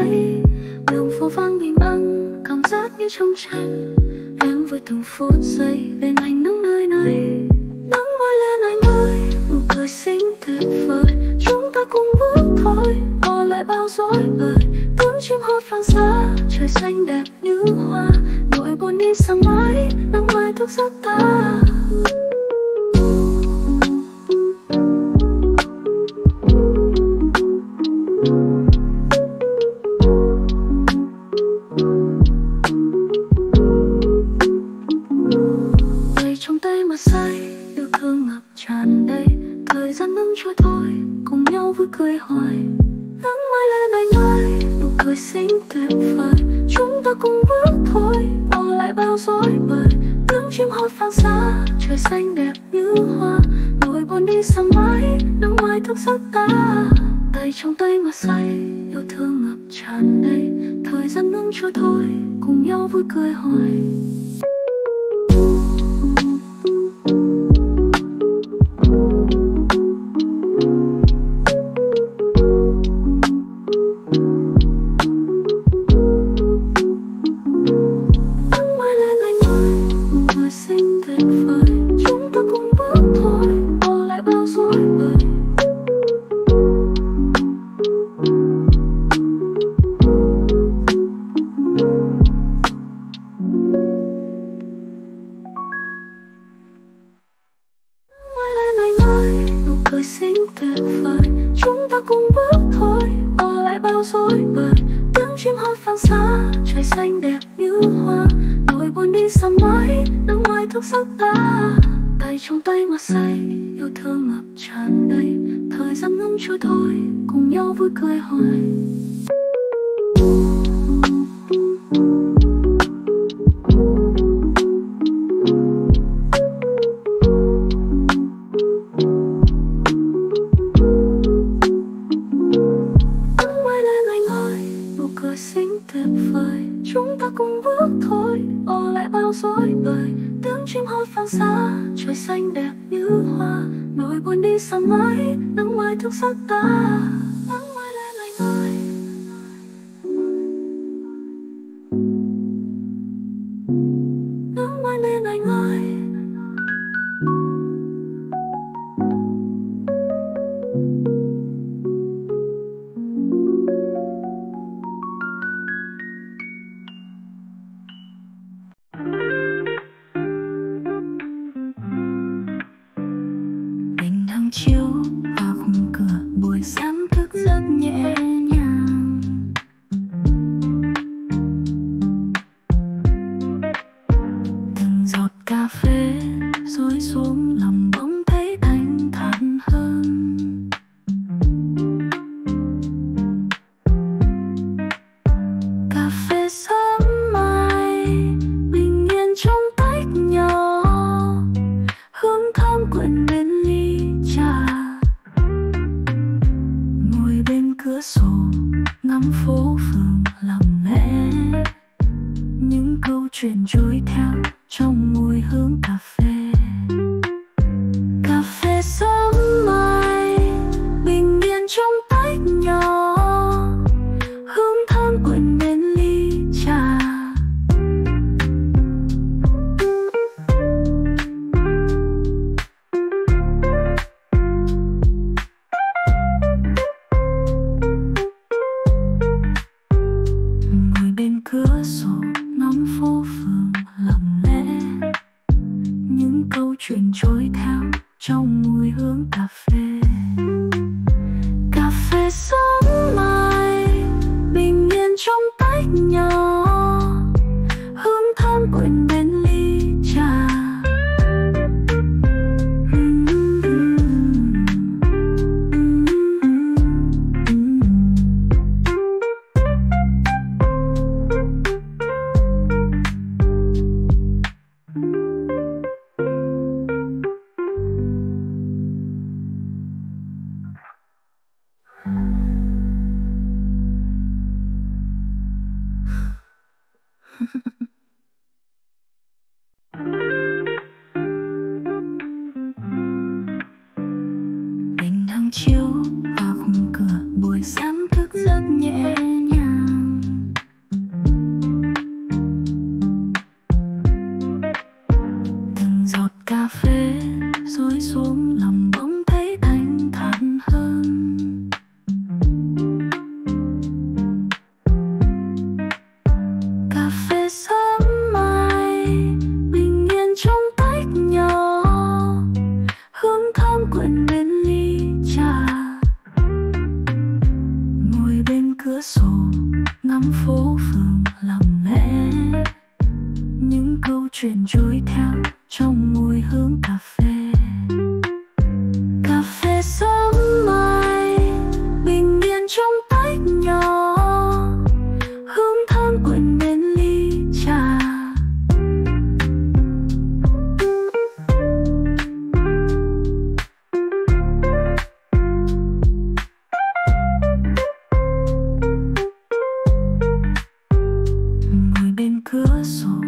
ấy đường phố vắng bình băng, cảm giác như trong tranh. Em với từng phút giây bên anh nắng nơi này. Nắng mới lên anh ơi một cười xinh tuyệt vời. Chúng ta cùng bước thôi bỏ lại bao rối bời. Tiếng chim hót vang xa, trời xanh đẹp như hoa. Nỗi buồn đi sang mãi, nắng mai thức giấc ta. ngập tràn đầy thời gian ngâm trôi thôi cùng nhau vui cười hỏi. 歌颂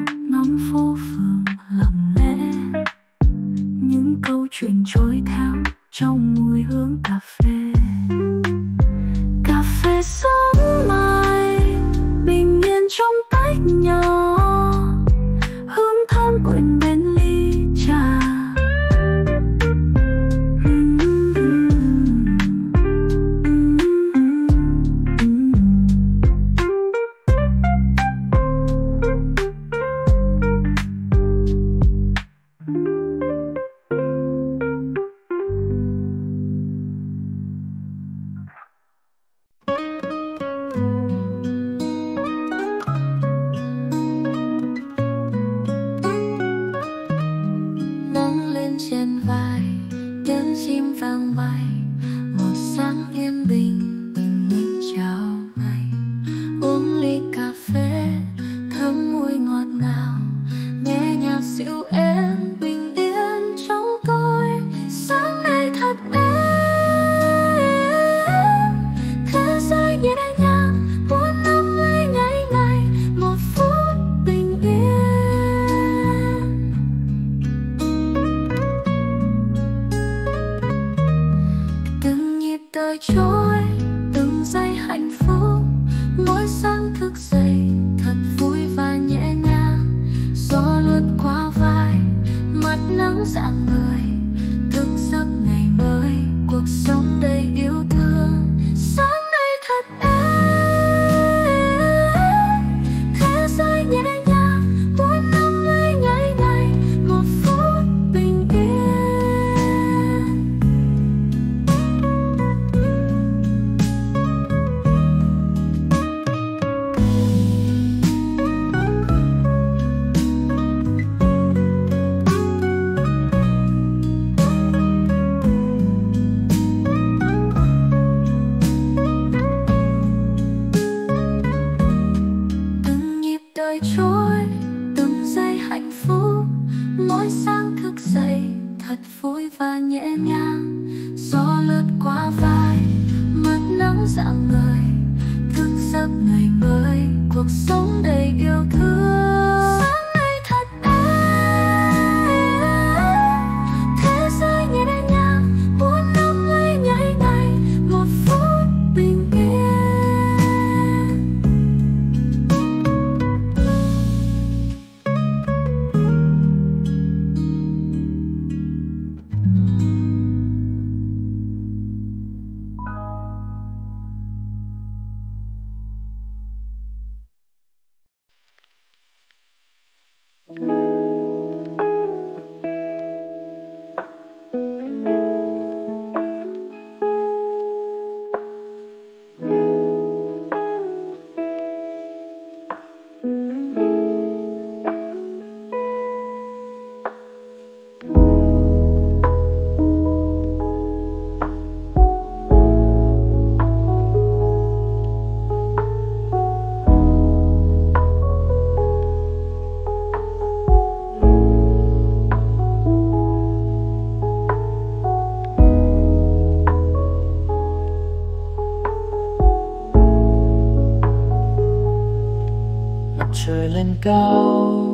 cao.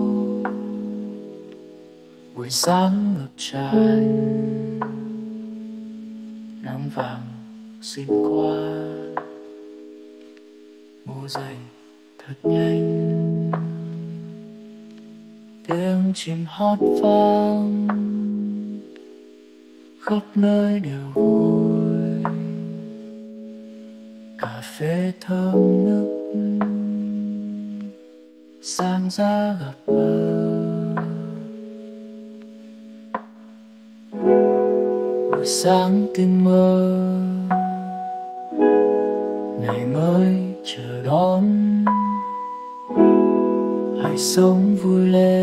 Buổi sáng ngập tràn nắng vàng xuyên qua. Mùa dày thật nhanh, tiếng chim hót vang. Khắp nơi đều vui, cà phê thơm nức. Sam ra gặp mơ Buổi sáng kinh mơ. Ngày mới chờ đón. Hãy sống vui lên.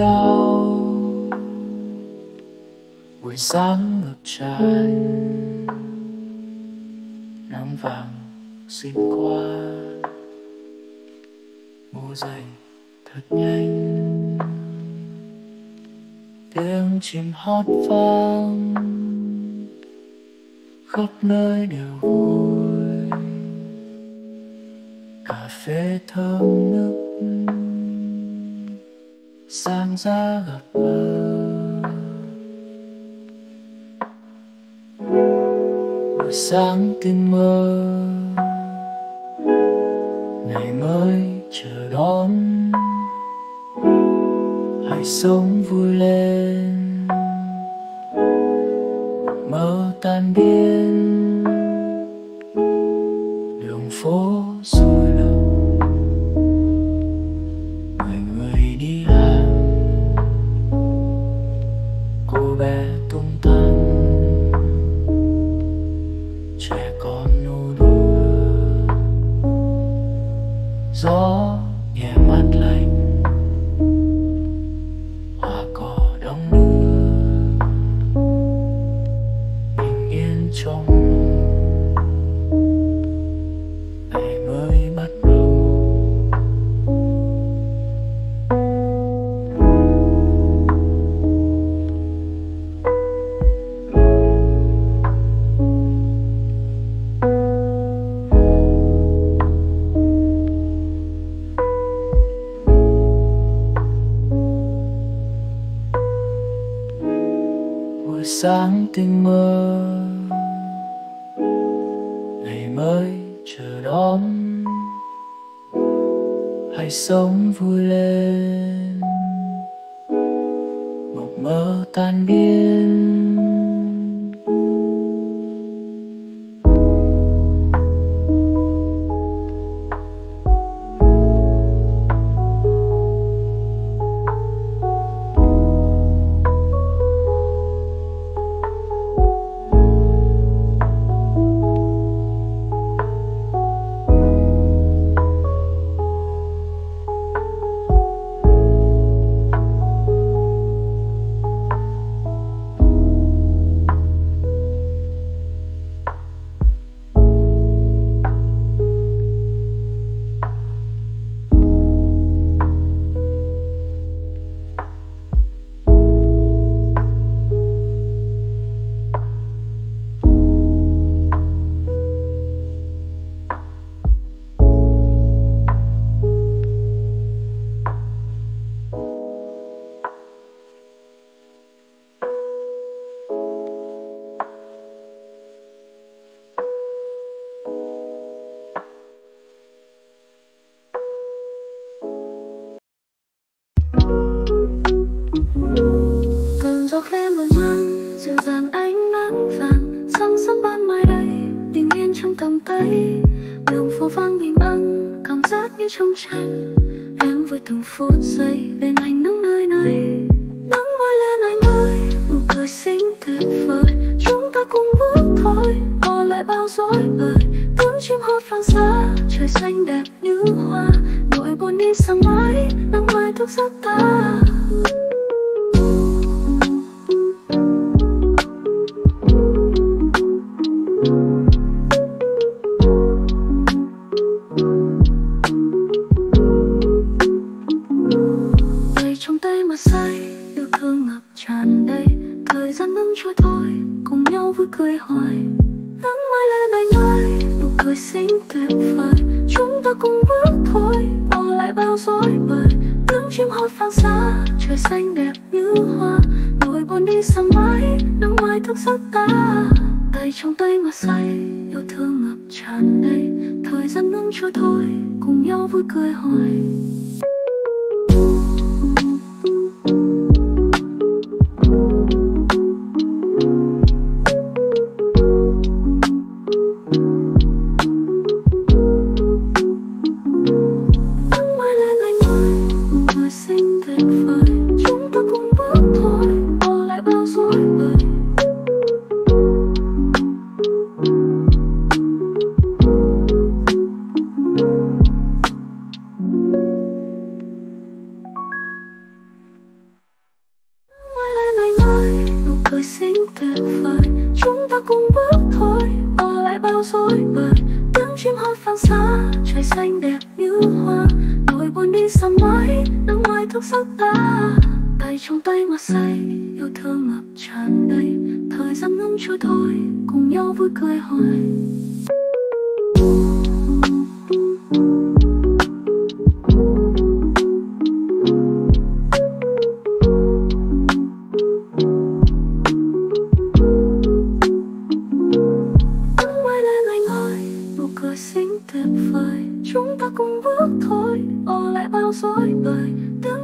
cao buổi sáng ngập tràn, nắng vàng xuyên qua. Mùa dày thật nhanh, tiếng chim hót vang. Khắp nơi đều vui, cà phê thơm nức sáng ra gặp mơ buổi sáng tinh mơ. Ngày mới chờ đón. Hãy sống vui lên. Mơ tan biến. sáng tinh mơ. Ngày mới chờ đón. Hãy sống vui lên. Mộng mơ tan biến. xanh đẹp như hoa đội buồn đi sang mãi nắng mai thức giấc ta.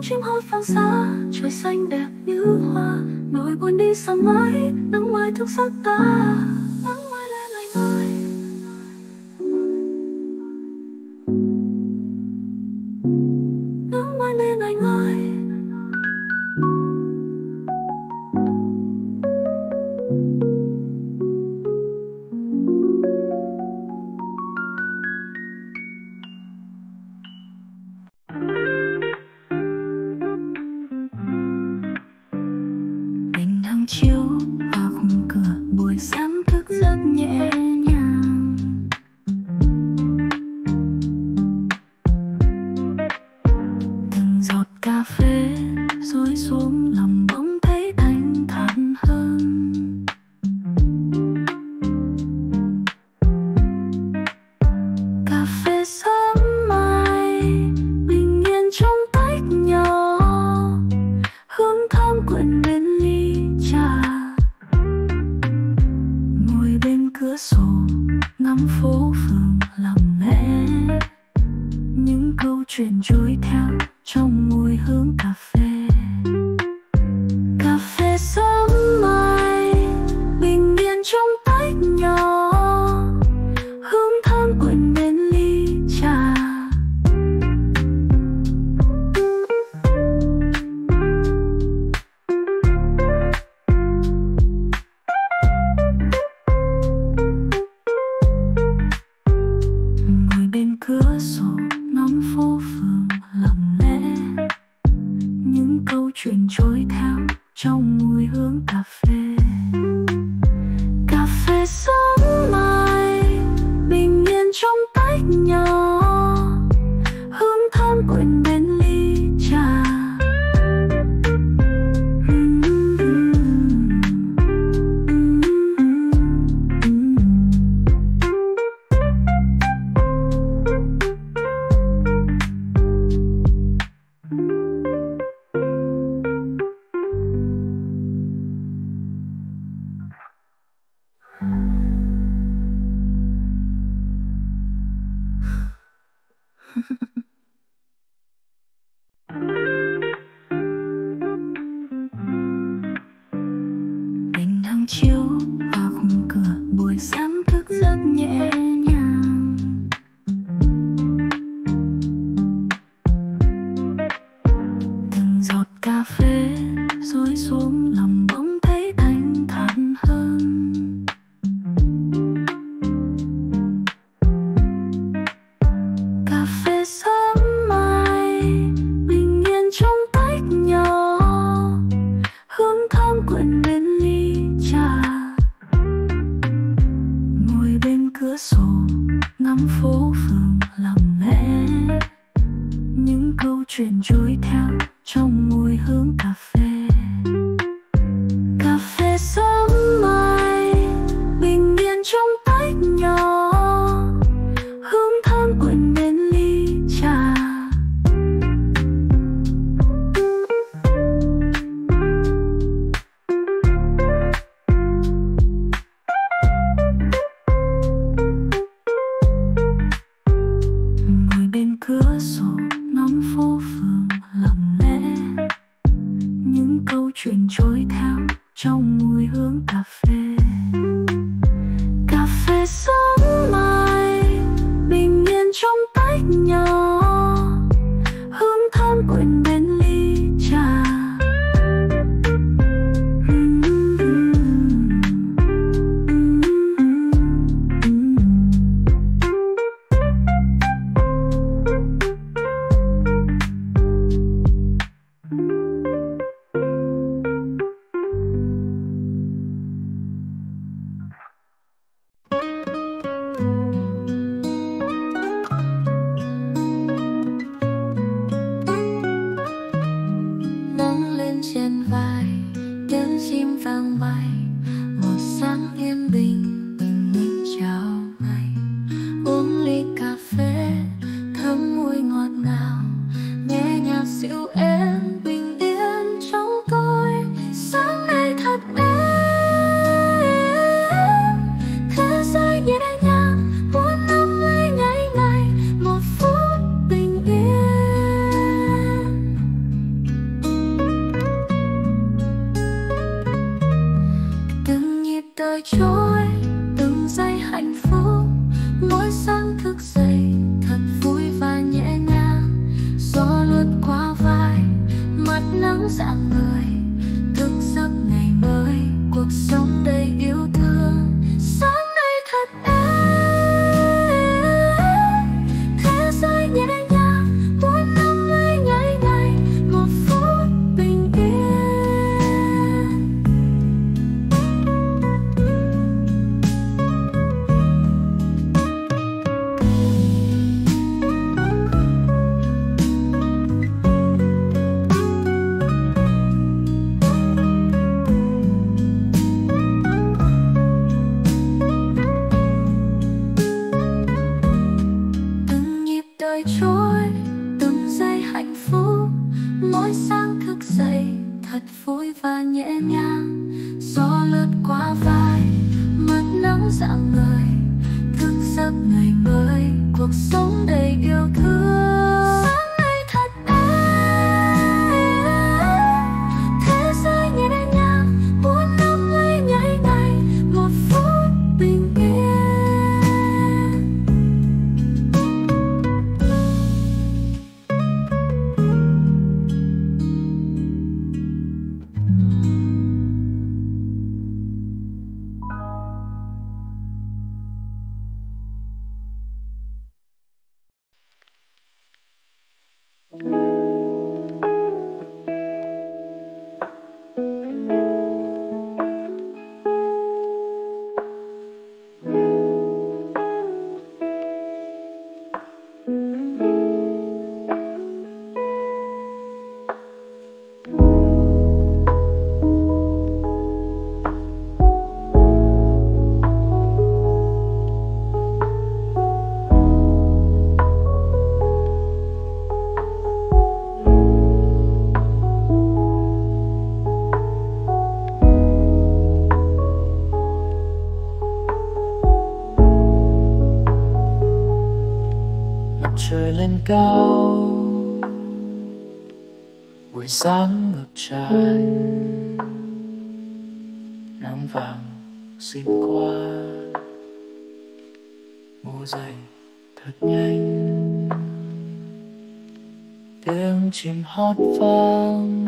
chim hót vang xa, trời xanh đẹp như hoa, nỗi buồn đi xa mãi, nắng mai thức giấc ta. sáng ngược trái nắng vàng xin qua. Mùa dày thật nhanh. Tiếng chim hót vang.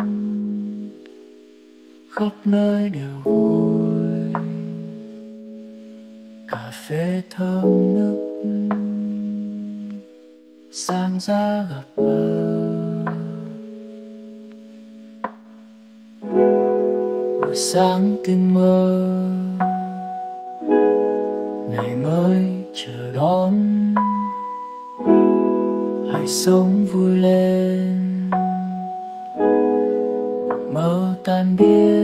Khắp nơi đều vui. Cà phê thơm nức. Sáng ra gặp nhau. sáng tinh mơ. Ngày mới chờ đón. Hãy sống vui lên. Mơ tan biến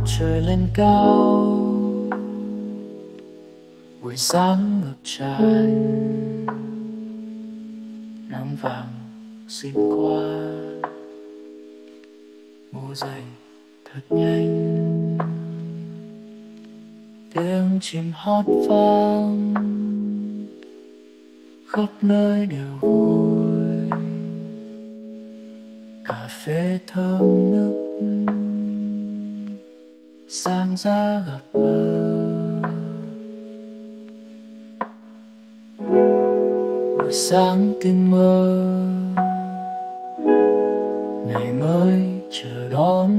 mặt trời lên cao. Buổi sáng ngập tràn. Nắng vàng xuyên qua. Mùa dày thật nhanh. Tiếng chim hót vang. Khắp nơi đều vui. Cà phê thơm nức sáng ra gặp mơ buổi sáng tinh mơ. Ngày mới chờ đón.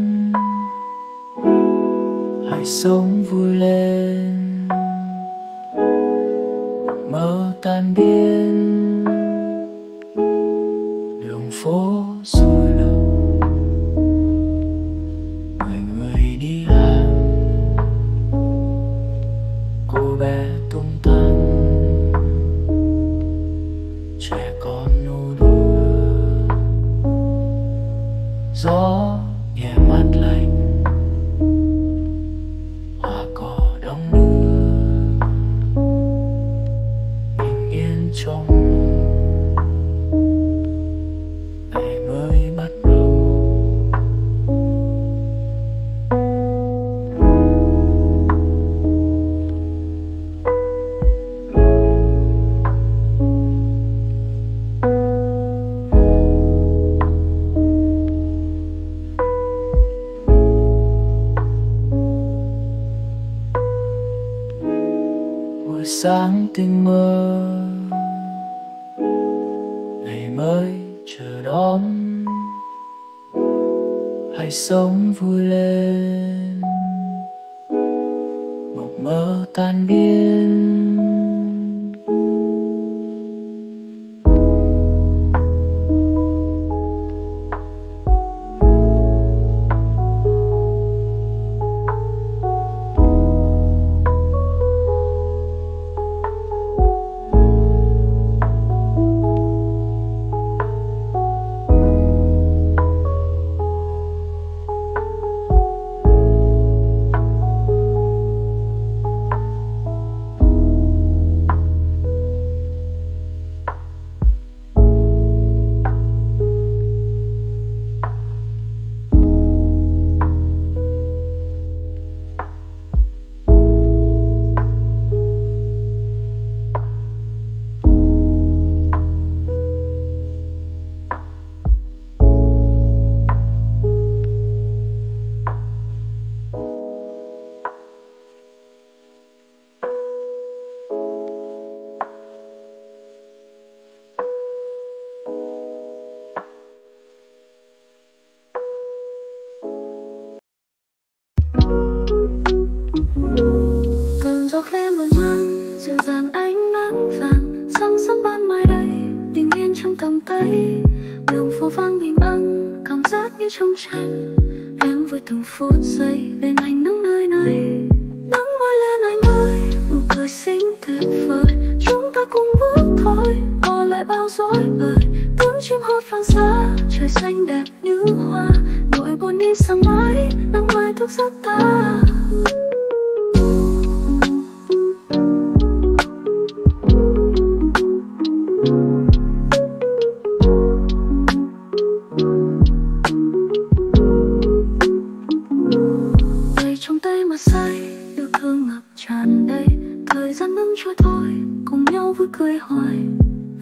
Hãy sống vui lên. Mơ tan biến. tan biến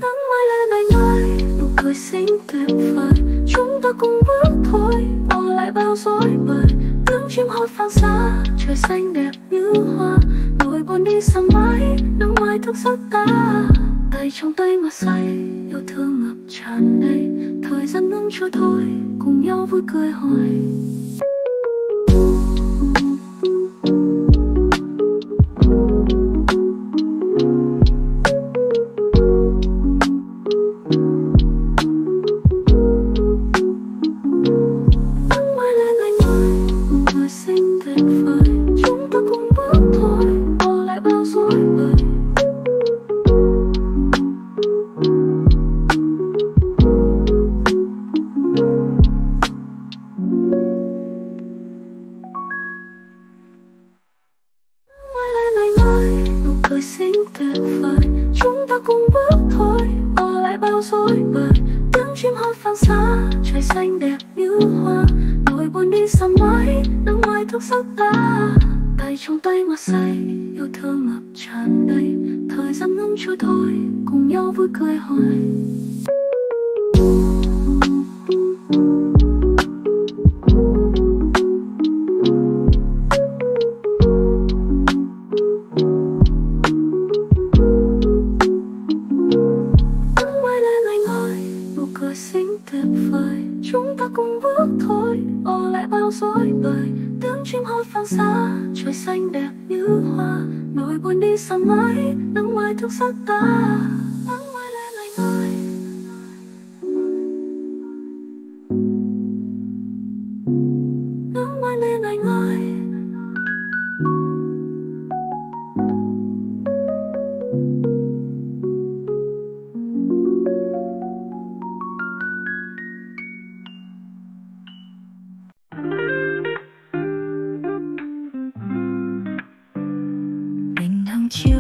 nắng mai lên vành mai, nụ cười xinh tuyệt vời. Chúng ta cùng bước thôi, bỏ lại bao rối bời. Tiếng chim hót vang xa, trời xanh đẹp như hoa. Nỗi buồn đi sang mãi, nắng mai thức giấc ta. Tay trong tay mà say, yêu thương ngập tràn đây. thời gian nương trôi thôi, cùng nhau vui cười hồi you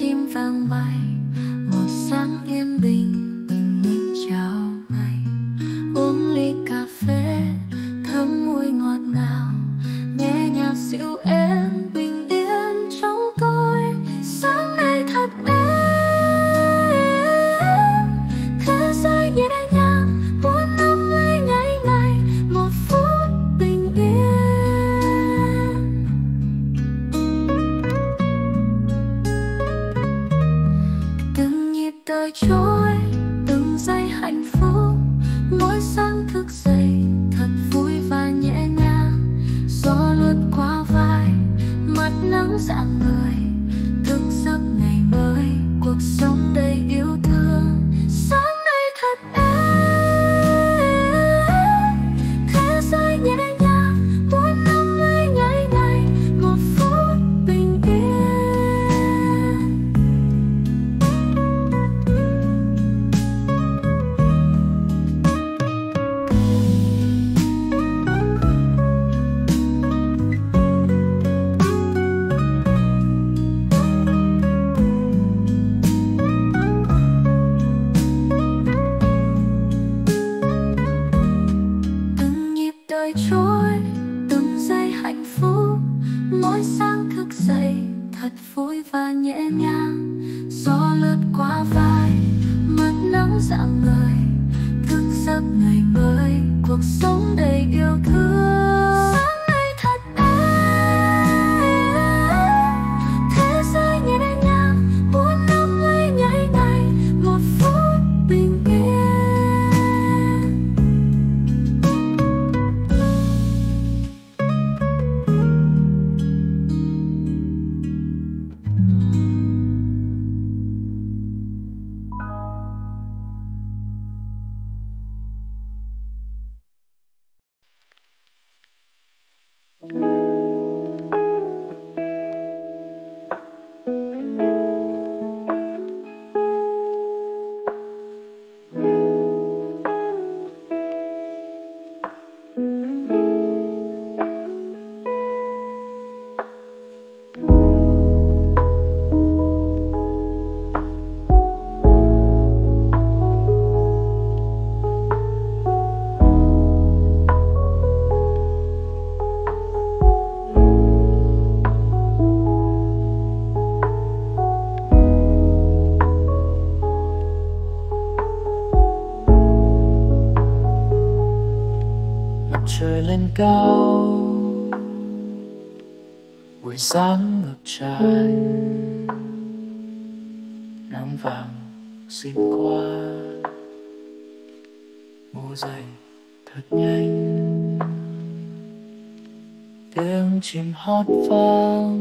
tiếng chim vang tiếng chim